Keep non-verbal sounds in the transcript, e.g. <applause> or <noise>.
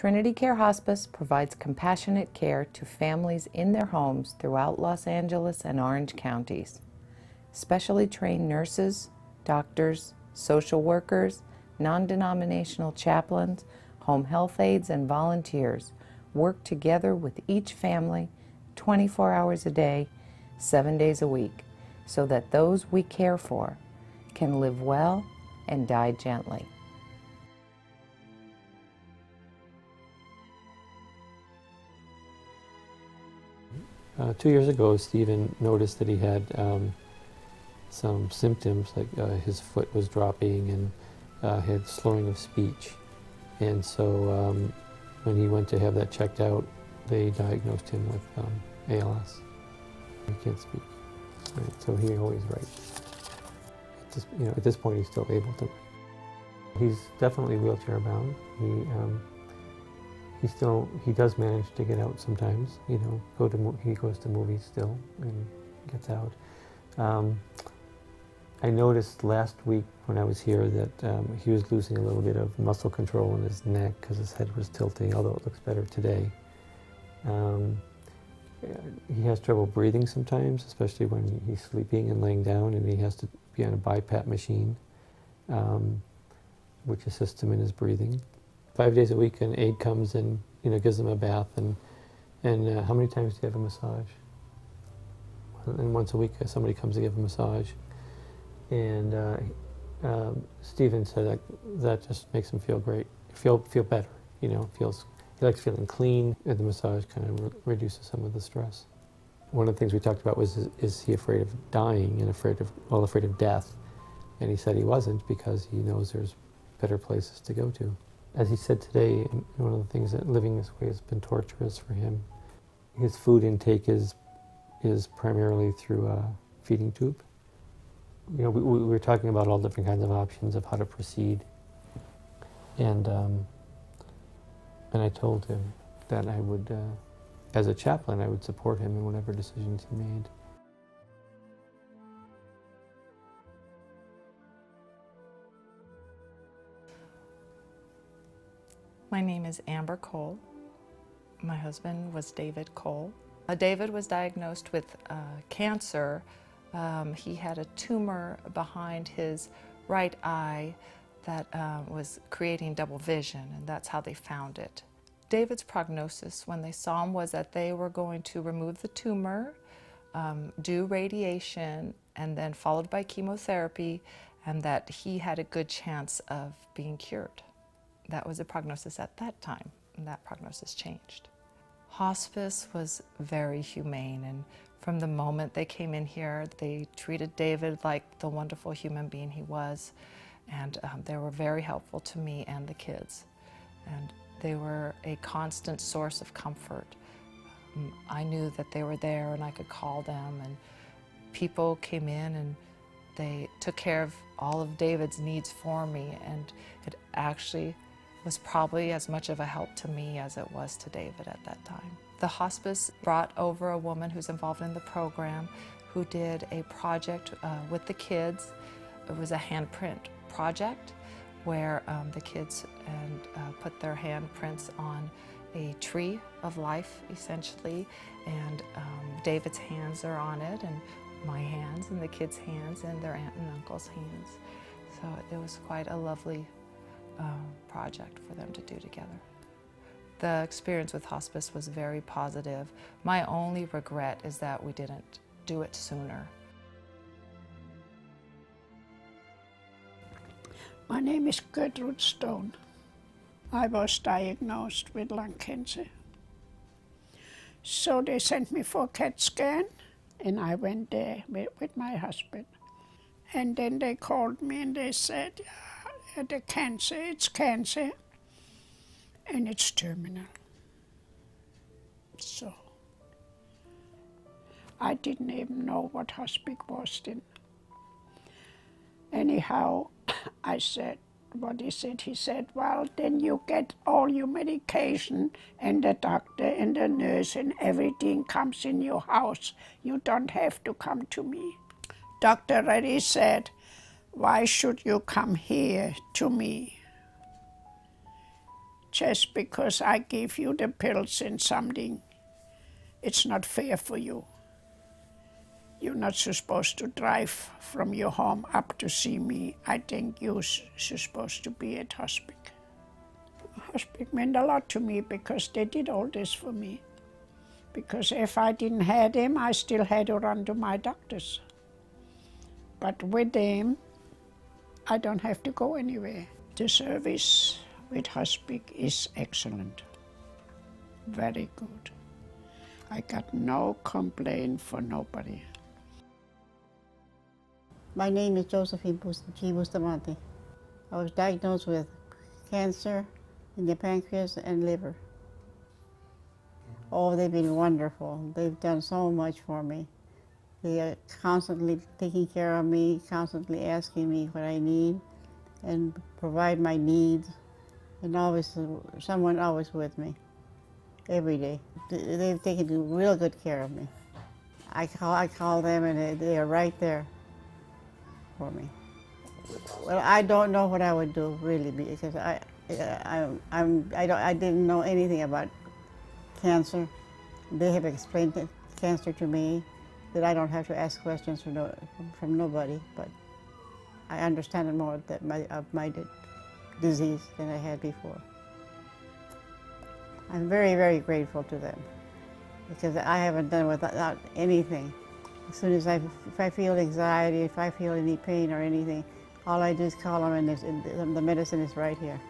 Trinity Care Hospice provides compassionate care to families in their homes throughout Los Angeles and Orange counties. Specially trained nurses, doctors, social workers, non denominational chaplains, home health aides, and volunteers work together with each family 24 hours a day, seven days a week, so that those we care for can live well and die gently. Uh, two years ago, Stephen noticed that he had um, some symptoms, like uh, his foot was dropping and uh, had slurring of speech. And so um, when he went to have that checked out, they diagnosed him with um, ALS. He can't speak, right? so he always writes. At this, you know, at this point, he's still able to write. He's definitely wheelchair bound. He um, he still he does manage to get out sometimes. You know, go to he goes to movies still and gets out. Um, I noticed last week when I was here that um, he was losing a little bit of muscle control in his neck because his head was tilting, although it looks better today. Um, he has trouble breathing sometimes, especially when he's sleeping and laying down, and he has to be on a BiPAP machine, um, which assists him in his breathing five days a week, an aide comes and you know gives them a bath. And and uh, how many times do you have a massage? And once a week, uh, somebody comes to give a massage. And uh, um, Stephen said that that just makes him feel great, feel feel better. You know, feels he likes feeling clean, and the massage kind of re reduces some of the stress. One of the things we talked about was is, is he afraid of dying and afraid of well afraid of death, and he said he wasn't because he knows there's better places to go to. As he said today, one of the things that living this way has been torturous for him. His food intake is is primarily through a feeding tube. You know, we, we were talking about all different kinds of options of how to proceed, and um, and I told him that I would, uh, as a chaplain, I would support him in whatever decisions he made. My name is Amber Cole. My husband was David Cole. Uh, David was diagnosed with uh, cancer. Um, he had a tumor behind his right eye that uh, was creating double vision, and that's how they found it. David's prognosis when they saw him was that they were going to remove the tumor, um, do radiation, and then followed by chemotherapy, and that he had a good chance of being cured. That was a prognosis at that time, and that prognosis changed. Hospice was very humane, and from the moment they came in here, they treated David like the wonderful human being he was, and um, they were very helpful to me and the kids. And they were a constant source of comfort. Um, I knew that they were there and I could call them, and people came in and they took care of all of David's needs for me, and it actually was probably as much of a help to me as it was to David at that time. The hospice brought over a woman who's involved in the program who did a project uh, with the kids. It was a handprint project where um, the kids and, uh, put their handprints on a tree of life, essentially, and um, David's hands are on it, and my hands, and the kids' hands, and their aunt and uncle's hands. So it was quite a lovely um, project for them to do together. The experience with hospice was very positive. My only regret is that we didn't do it sooner. My name is Gertrude Stone. I was diagnosed with lung cancer. So they sent me for a CAT scan, and I went there with, with my husband. And then they called me and they said, the cancer, it's cancer, and it's terminal. So I didn't even know what hospice was then. Anyhow, <coughs> I said, what he said, he said, well, then you get all your medication and the doctor and the nurse and everything comes in your house. You don't have to come to me. Dr. Reddy said, why should you come here to me? just because I give you the pills and something, it's not fair for you. You're not supposed to drive from your home up to see me. I think you're supposed to be at hospice. Hospice meant a lot to me because they did all this for me. Because if I didn't have them, I still had to run to my doctors. But with them, I don't have to go anywhere. The service with hospice is excellent. Very good. I got no complaint for nobody. My name is Josephine. Bustamante. I was diagnosed with cancer in the pancreas and liver. Oh, they've been wonderful. They've done so much for me. They are constantly taking care of me, constantly asking me what I need, and provide my needs. And always, someone always with me, every day. They- They've taken real good care of me. I call, I call them, and they, they are right there for me. Well, I don't know what I would do really because I, I, I'm, I don't, I didn't know anything about cancer. They have explained cancer to me that I don't have to ask questions from, no, from nobody, but I understand it more that my, of my di- disease than I had before. I'm very, very grateful to them because I haven't done without anything. As soon as I, if I feel anxiety, if I feel any pain or anything, all I do is call them and the medicine is right here.